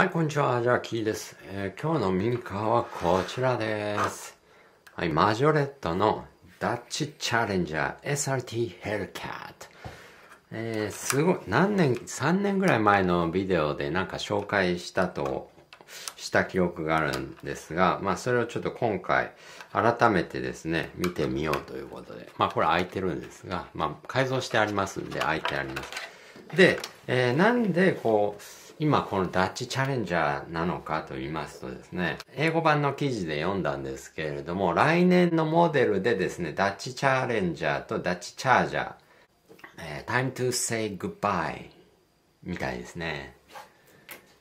はい、こんにちは。ジャーキーです。えー今日の民家はこちらです。はい、マジョレットのダッチチャレンジャー SRT ヘルキャット。えーすごい、何年、3年ぐらい前のビデオでなんか紹介したと、した記憶があるんですが、まあそれをちょっと今回改めてですね、見てみようということで、まあこれ開いてるんですが、まあ改造してありますんで開いてあります。で、えーなんでこう、今このダッチチャレンジャーなのかと言いますとですね、英語版の記事で読んだんですけれども、来年のモデルでですね、ダッチチャレンジャーとダッチチャージャー、えー Time to say goodbye みたいですね。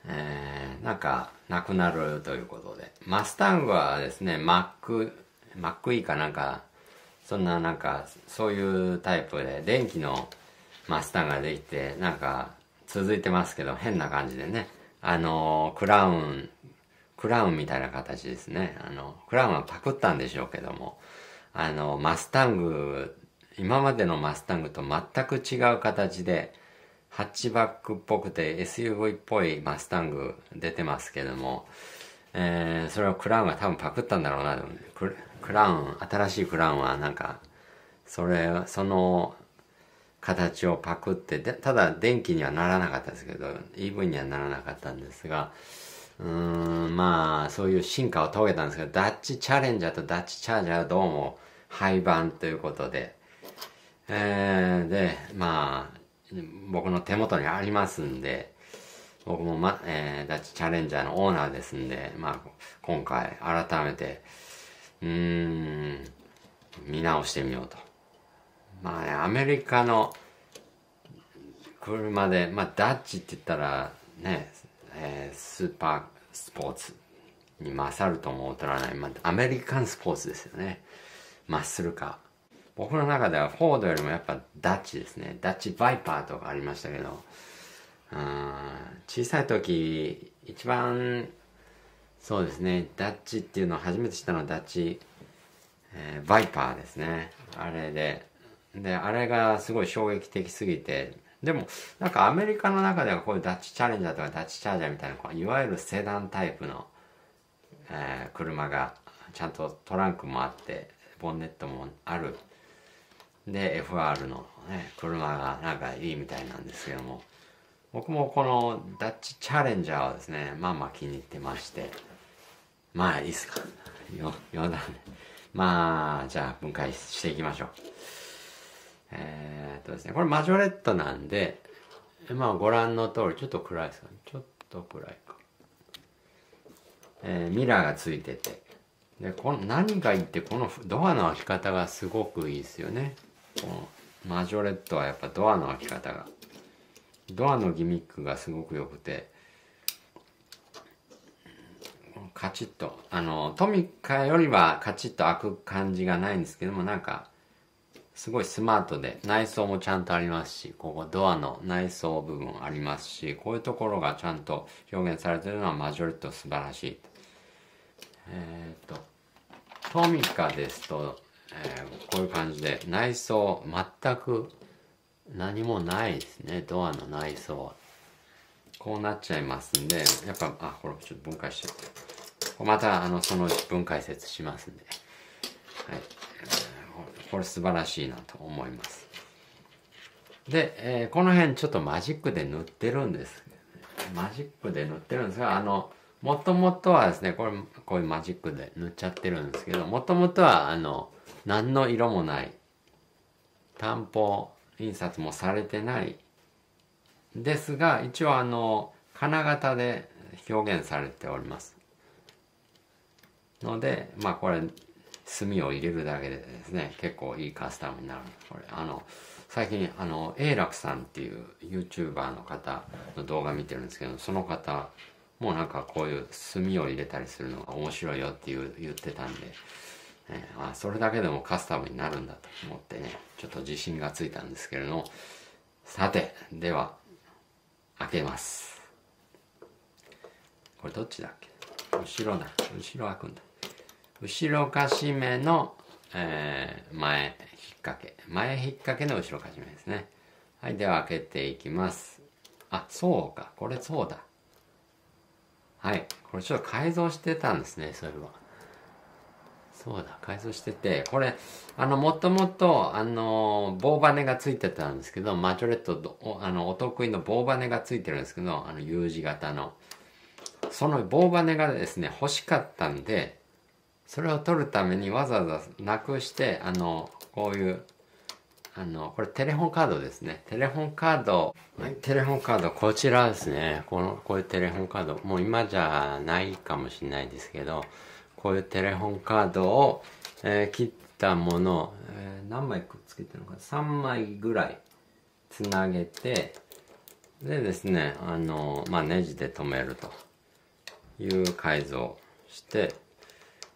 えーなんか、なくなるということで。マスタングはですね、マック、マック E かなんか、そんななんか、そういうタイプで、電気のマスタンができて、なんか、続いてますけど、変な感じでね。あの、クラウン、クラウンみたいな形ですね。あの、クラウンはパクったんでしょうけども、あの、マスタング、今までのマスタングと全く違う形で、ハッチバックっぽくて SUV っぽいマスタング出てますけども、えーそれをクラウンが多分パクったんだろうなクラウン、新しいクラウンはなんか、それ、その形をパクって、でただ電気にはならなかったですけど、EV にはならなかったんですが、うーん、まあ、そういう進化を遂げたんですけど、ダッチチャレンジャーとダッチチャージャーはどうも廃盤ということで、えーで、まあ、僕の手元にありますんで、僕も、まえーダッチチャレンジャーのオーナーですんで、まあ、今回改めて、うーん、見直してみようと。まあね、アメリカの車で、まあ、ダッチって言ったらね、えースーパースポーツに勝るとも劣らない、まあ、アメリカンスポーツですよね。マッスルカー。僕の中ではフォードよりもやっぱダッチですね。ダッチバイパーとかありましたけど、うん小さい時、一番、そうですね、ダッチっていうのを初めて知ったのはダッチ、えーバイパーですね。あれで。で、あれがすごい衝撃的すぎて、でも、なんかアメリカの中ではこういうダッチチャレンジャーとかダッチチャージャーみたいな、いわゆるセダンタイプの、えー車が、ちゃんとトランクもあって、ボンネットもある。で、FR のね、車がなんかいいみたいなんですけども、僕もこのダッチチャレンジャーはですね、まあまあ気に入ってまして、まあいいっすか。よ、余談で。まあ、じゃあ分解していきましょう。えーっとですね、これマジョレットなんで、まあご覧の通り、ちょっと暗いですかね。ちょっと暗いか。えーミラーがついてて。で、この何がいいって、このドアの開き方がすごくいいですよね。このマジョレットはやっぱドアの開き方が。ドアのギミックがすごく良くて、カチッと、あの、トミカよりはカチッと開く感じがないんですけども、なんか、すごいスマートで、内装もちゃんとありますし、ここドアの内装部分ありますし、こういうところがちゃんと表現されてるのはマジョレット素晴らしい。えっ、と、トミカですと、えーこういう感じで、内装全く何もないですね、ドアの内装は。こうなっちゃいますんで、やっぱ、あ、これちょっと分解しちゃって。また、あの、その分解説しますんで。はい。これ素晴らしいなと思います。で、えーこの辺ちょっとマジックで塗ってるんです。マジックで塗ってるんですが、あの、もともとはですね、これ、こういうマジックで塗っちゃってるんですけど、もともとは、あの、何の色もない、担保印刷もされてない、ですが、一応あの、金型で表現されております。ので、まあこれ、墨を入れるだけでですね、結構いいカスタムになる。これ、あの、最近、あの、永楽さんっていう YouTuber の方の動画見てるんですけど、その方もなんかこういう墨を入れたりするのが面白いよっていう言ってたんで、えーあ、それだけでもカスタムになるんだと思ってね、ちょっと自信がついたんですけれども、さて、では、開けます。これどっちだっけ？後ろだ。後ろ開くんだ。後ろかしめの、えー前引っ掛け。前引っ掛けの後ろかしめですね。はい、では開けていきます。あ、そうか。これそうだ。はいこれちょっと改造してたんですねそういえばそうだ改造しててこれあのもともとあの棒バネがついてたんですけどマジョレットあのお得意の棒バネがついてるんですけどあの U 字型のその棒バネがですね欲しかったんでそれを取るためにわざわざなくしてあのこういうあのこれテレホンカードですね。テレホンカード、はい、テレホンカードこちらですね。このこういうテレホンカード。もう今じゃないかもしれないですけどこういうテレホンカードを、えー、切ったもの、えー、何枚くっつけてるのか3枚ぐらいつなげてでですねあのまあネジで留めるという改造して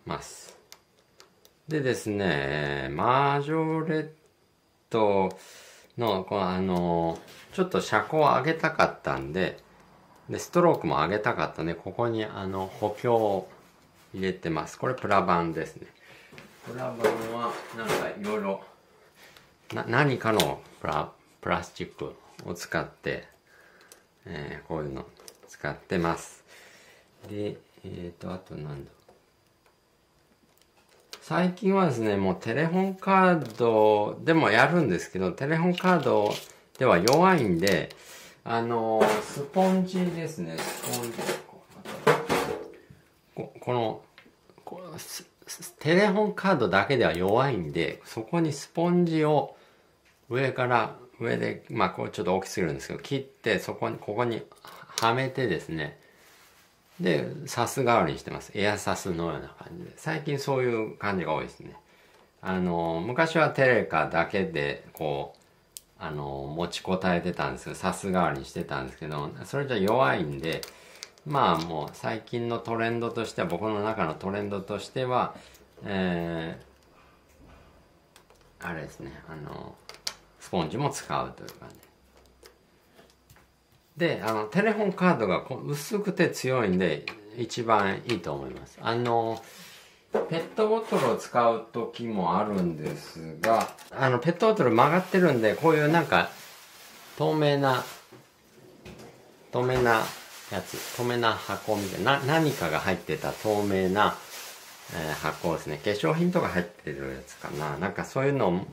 ます。でですねマジョレットのこのあのちょっと車高を上げたかったんででストロークも上げたかったんでここにあの補強を入れてます。これプラ板ですね。プラ板はなんかいろいろ何かのプラプラスチックを使って、えー、こういうの使ってます。でえっ、ー、とあとなんだ最近はですねもうテレホンカードでもやるんですけどテレホンカードでは弱いんであのスポンジですねスポンジこのテレホンカードだけでは弱いんでそこにスポンジを上から上でまあこれちょっと大きすぎるんですけど切ってそこにここにはめてですねでサス代わりにしてます。エアサスのような感じで。最近そういう感じが多いですね。あの昔はテレカだけでこうあの持ちこたえてたんですけどサス代わりにしてたんですけどそれじゃ弱いんでまあもう最近のトレンドとしては僕の中のトレンドとしてはえー、あれですねあのスポンジも使うという感じ。であのテレホンカードが薄くて強いんで一番いいと思います。あのペットボトルを使う時もあるんですがあのペットボトル曲がってるんでこういうなんか透明な透明なやつ透明な箱みたいな何かが入ってた透明な、えー、箱ですね。化粧品とか入ってるやつかな。なんかそういうの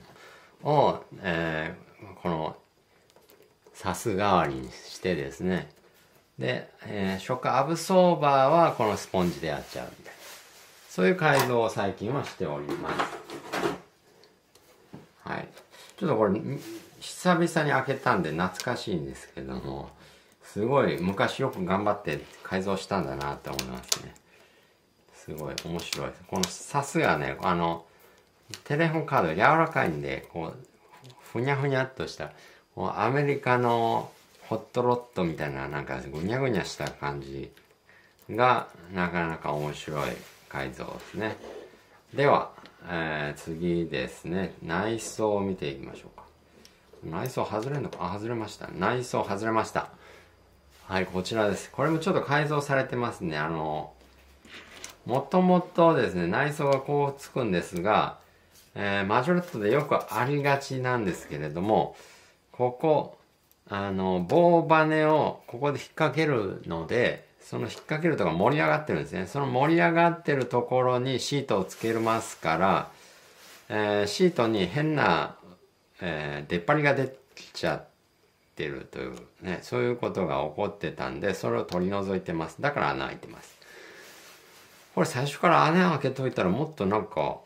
を、えー、このサス代わりにしてですね。で、えー、食アブソーバーはこのスポンジでやっちゃうみたいな。そういう改造を最近はしております。はい。ちょっとこれ久々に開けたんで懐かしいんですけどもすごい昔よく頑張って改造したんだなって思いますね。すごい面白いです。このさすがねあのテレホンカード柔らかいんでこうふにゃふにゃっとしたもうアメリカのホットロットみたいななんかぐにゃぐにゃした感じがなかなか面白い改造ですね。では、えー、次ですね。内装を見ていきましょうか。内装外れんのか？あ外れました。内装外れました。はい、こちらです。これもちょっと改造されてますね。あの、もともとですね、内装がこうつくんですが、えー、マジョレットでよくありがちなんですけれども、ここ、あの、棒バネをここで引っ掛けるので、その引っ掛けるとこ盛り上がってるんですね。その盛り上がってるところにシートをつけますから、えー、シートに変な、えー、出っ張りが出ちゃって、るというねそういうことが起こってたんでそれを取り除いてますだから穴開いてますこれ最初から穴開けといたらもっとなんか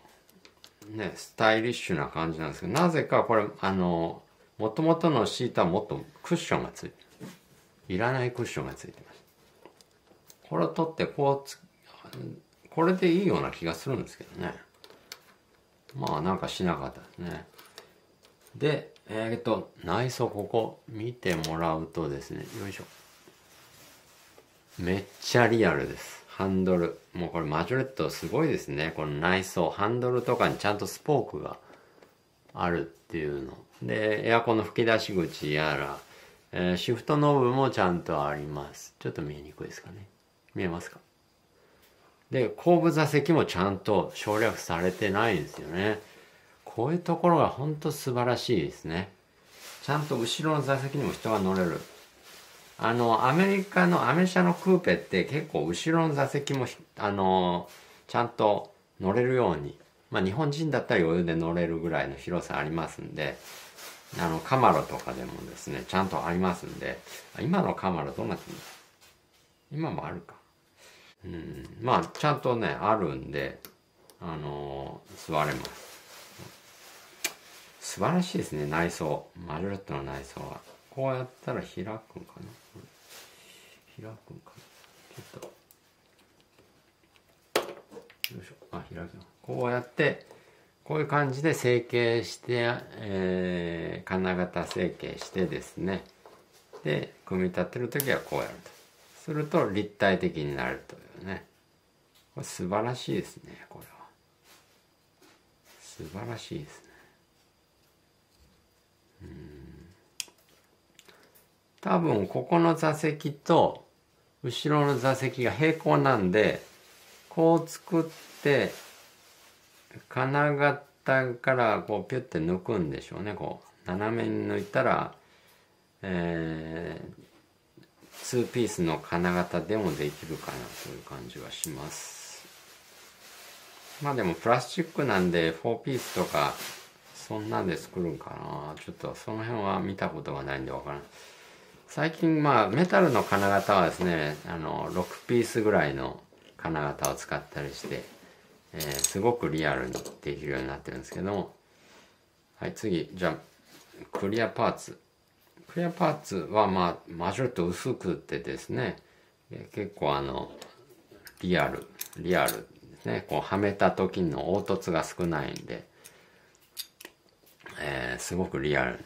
ねスタイリッシュな感じなんですけどなぜかこれあのもともとのシートはもっとクッションがついていらないクッションがついてます。これを取ってこうこれでいいような気がするんですけどね。まあなんかしなかったですね。でえー、っと内装ここ見てもらうとですね。よいしょ。めっちゃリアルです。ハンドル。もうこれマジョレットすごいですね。この内装。ハンドルとかにちゃんとスポークがあるっていうの。でエアコンの吹き出し口やら、えー、シフトノブもちゃんとあります。ちょっと見えにくいですかね。見えますか？で後部座席もちゃんと省略されてないんですよね。こういうところが本当素晴らしいですね。ちゃんと後ろの座席にも人が乗れる。あのアメリカのアメ車のクーペって結構後ろの座席もあのちゃんと乗れるようにまあ日本人だったら余裕で乗れるぐらいの広さありますんであのカマロとかでもですねちゃんとありますんで今のカマロどうなってんだ？今もあるか。うんまあちゃんとねあるんであの座れます。素晴らしいですね内装。マジョレットの内装は。こうやったら開くんかな？開くんかな？ちょっと。よいしょ。あ開くこうやってこういう感じで成形して、えー、金型成形してですね。で組み立てる時はこうやると。すると立体的になるというね。これ素晴らしいですねこれは。素晴らしいですね。うん。多分ここの座席と後ろの座席が平行なんでこう作って金型からこうピュッて抜くんでしょうね。こう斜めに抜いたらえー、2ピースの金型でもできるかなという感じはします。まあでもプラスチックなんで4ピースとかそんなんで作るんかな。ちょっとその辺は見たことがないんでわからない最近まあメタルの金型はですねあの6ピースぐらいの金型を使ったりして、えー、すごくリアルにできるようになってるんですけども。はい次。じゃあクリアパーツ。クリアパーツはまあマジョレット薄くてですね。結構あのリアル。リアルですね。こうはめた時の凹凸が少ないんで。えー、すごくリアル。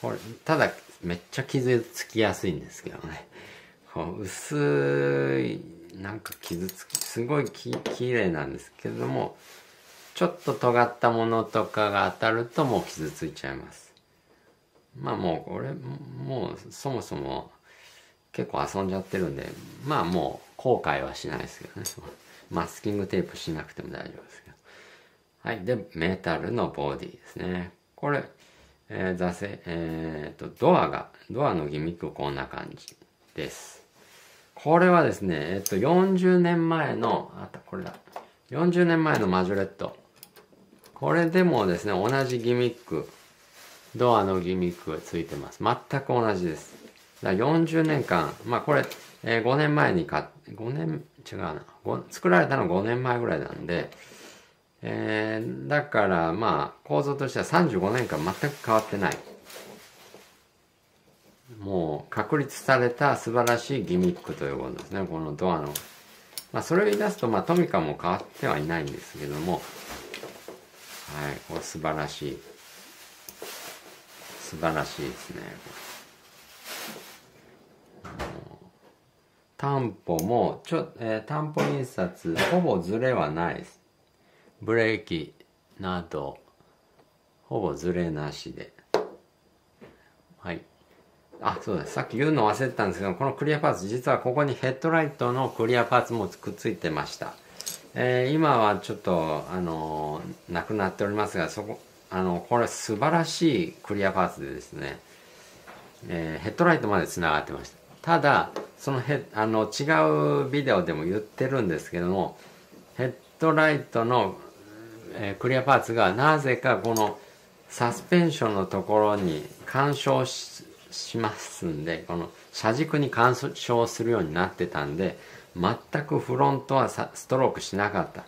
これただめっちゃ傷つきやすいんですけどね。薄いなんか傷つきすごいき綺麗なんですけどもちょっと尖ったものとかが当たるともう傷ついちゃいます。まあもうこれもうそもそも結構遊んじゃってるんでまあもう後悔はしないですけどね。マスキングテープしなくても大丈夫ですけど。はいでメタルのボディですね。これ、えー、座席、えー、と、ドアが、ドアのギミックこんな感じです。これはですね、えっ、と、40年前の、あった、これだ。40年前のマジョレット。これでもですね、同じギミック、ドアのギミックがついてます。全く同じです。だ40年間、まあこれ、えー、5年前に買っ、5年、違うな、作られたの5年前ぐらいなんで、えー、だからまあ構造としては35年間全く変わってないもう確立された素晴らしいギミックということですね。このドアの。まあそれを言い出すとまあトミカも変わってはいないんですけども。はい。これ素晴らしい。素晴らしいですね。担保もちょ、えー、担保印刷ほぼずれはないです。ブレーキなどほぼずれなしで。はい。あそうですさっき言うの忘れてたんですけどこのクリアパーツ実はここにヘッドライトのクリアパーツもくっついてました、えー、今はちょっとあのなくなっておりますがそこあのこれ素晴らしいクリアパーツでですね、えー、ヘッドライトまでつながってました。ただそのヘあの違うビデオでも言ってるんですけどもヘッドライトのえ、クリアパーツがなぜかこのサスペンションのところに干渉ししますんでこの車軸に干渉するようになってたんで全くフロントはストロークしなかった。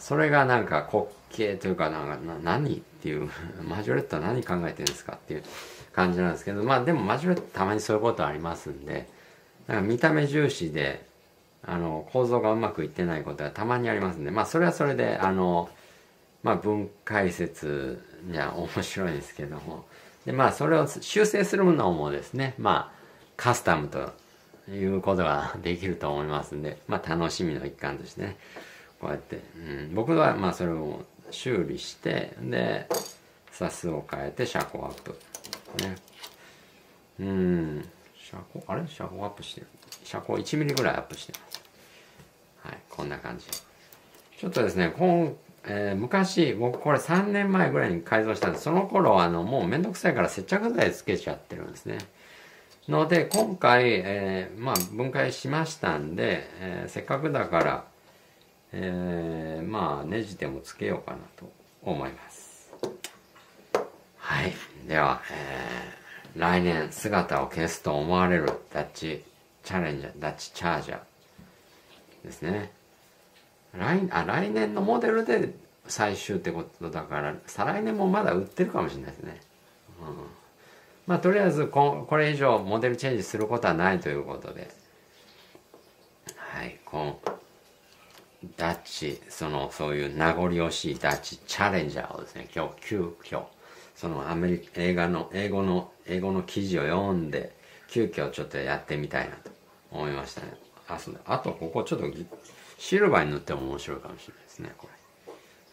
それがなんか滑稽というかなんか何っていう マジョレットは何考えてるんですかっていう感じなんですけどまあでもマジョレットたまにそういうことありますんでなんか見た目重視であの構造がうまくいってないことがたまにありますんでまあそれはそれであのまあ文解説じゃ面白いですけどもでまあそれを修正するのもですねまあカスタムということができると思いますんでまあ楽しみの一環としてねこうやって、うん、僕はまあそれを修理してでサスを変えて車高アップ。ね。うん。車高あれ？車高アップしてる。車高1ミリぐらいアップしてます。はい、こんな感じ。ちょっとですね、今えー、昔、僕これ3年前ぐらいに改造したんです、その頃あの、もうめんどくさいから接着剤つけちゃってるんですね。ので今回、えー、まあ分解しましたんで、えー、せっかくだから、えー、まあネジでもつけようかなと思います。はい。では、えー、来年姿を消すと思われるダッチチャレンジャーダッチチャージャーですね。来あ来年のモデルで最終ってことだから再来年もまだ売ってるかもしれないですね、うん、まあとりあえずここれ以上モデルチェンジすることはないということで。はいこのダッチそのそういう名残惜しいダッチチャレンジャーをですね今日急遽そのアメリカ映画の英語の英語の記事を読んで急遽ちょっとやってみたいなと思いましたね。あそうあとここちょっとシルバーに塗っても面白いかもしれないですねこれ。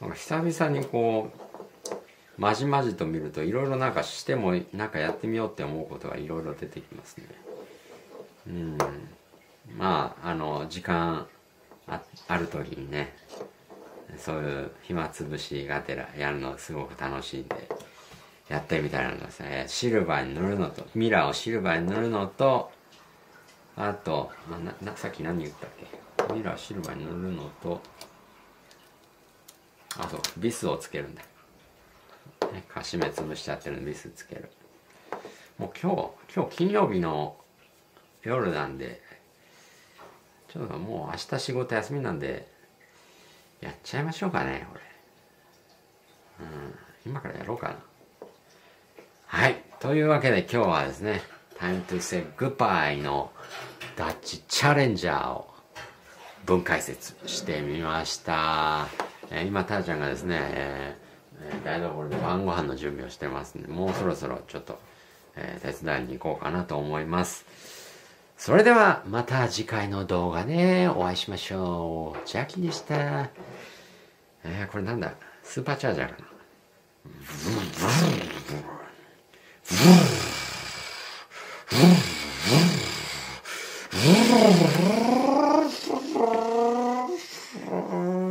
なんか久々にこうまじまじと見るといろいろなんかしてもなんかやってみようって思うことがいろいろ出てきますね。うん。まああの時間あある時にねそういう暇つぶしがてらやるのすごく楽しいんでやってみたいなのですねシルバーに塗るのとミラーをシルバーに塗るのとあとななさっき何言ったっけ？ミラーシルバーに塗るのとあそうビスをつけるんだ、ね、かしめ潰しちゃってるのビスつける。もう今日今日金曜日の夜なんでちょっともう明日仕事休みなんでやっちゃいましょうかねこれ。うん今からやろうかな。はい。というわけで今日はですね Time to say goodbye のダッチチャレンジャーを分解説してみました、えー、今たーちゃんがですね、えー、台所で晩ご飯の準備をしてますんでもうそろそろちょっと、えー、手伝いに行こうかなと思います。それではまた次回の動画でお会いしましょう。ジャッキでした。えー、これなんだ？スーパーチャージャーかな？Brrr, brrr, brrr, brrr, brrr.